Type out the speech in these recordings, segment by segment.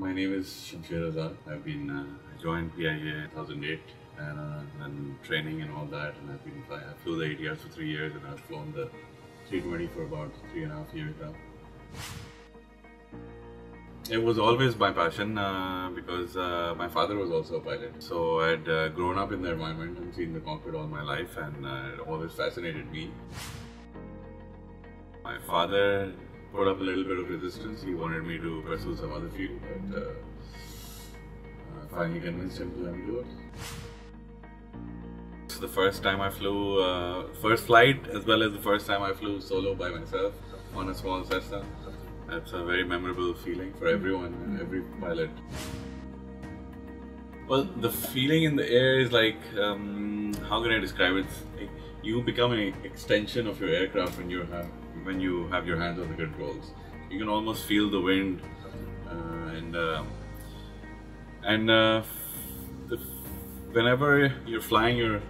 My name is Shamsher Razzak. I've been uh, joined PIA in 2008 and uh, then training and all that. And I've been. I flew the ATRs for three years and I've flown the 320 for about three and a half years now. It was always my passion uh, because uh, my father was also a pilot. So I'd uh, grown up in the environment and seen the cockpit all my life, and uh, it always fascinated me. My father put up a little bit of resistance. He wanted me to pursue some other field, but uh, I finally convinced him to let me do it. It's the first time I flew, uh, first flight, as well as the first time I flew solo by myself on a small Cessna. That's a very memorable feeling for everyone, every pilot. Well, the feeling in the air is like, um, how can I describe it? Like you become an extension of your aircraft when you have when you have your hands on the controls. You can almost feel the wind, uh, and uh, and uh, the, whenever you're flying, you're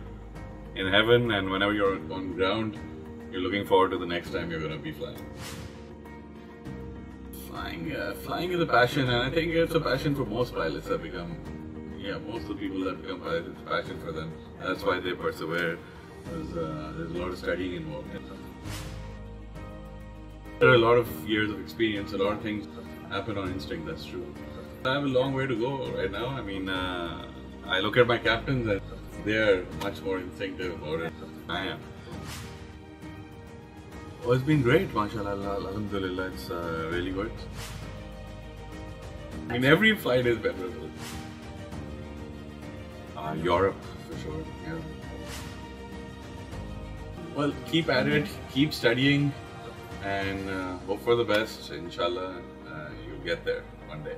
in heaven, and whenever you're on ground, you're looking forward to the next time you're going to be flying. Flying, uh, flying is a passion, and I think it's a passion for most pilots that become, yeah, most of the people that become pilots, it's a passion for them. That's why they persevere. There's, uh, there's a lot of studying involved. Are a lot of years of experience, a lot of things happen on instinct, that's true. I have a long way to go right now. I mean, uh, I look at my captains and they're much more instinctive about it than I am. Oh, it's been great, mashallah, alhamdulillah, it's uh, really good. I mean, every flight is memorable. Uh, Europe, for sure, yeah. Well, keep at it, keep studying, and uh, hope for the best. Inshallah, uh, you'll get there one day.